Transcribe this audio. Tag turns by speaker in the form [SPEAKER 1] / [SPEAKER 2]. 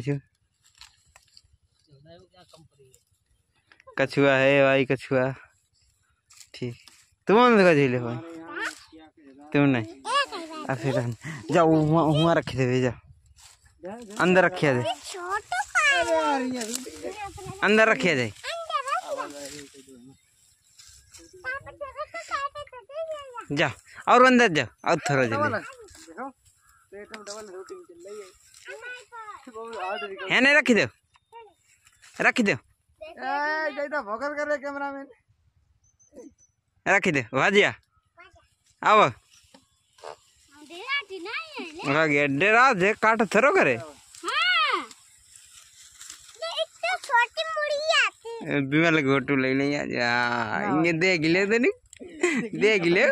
[SPEAKER 1] छू कछुआ है भाई कछुआ ठीक तुम देखा झीले भाई तुम नहीं फिर जाओ वहाँ रखे दे जा अंदर रखे दे अंदर रखिया दे जा और अंदर जा और थोड़ा जल्दी है नहीं रखी दो। रखी दो।
[SPEAKER 2] भोकर करे कैमरामैन।
[SPEAKER 1] रखी दो। भाजिया। आओ। रात है काट थरो करे। बिमल गोटू ले नहीं आ जा। इंगे देख ले तो नहीं। देख ले।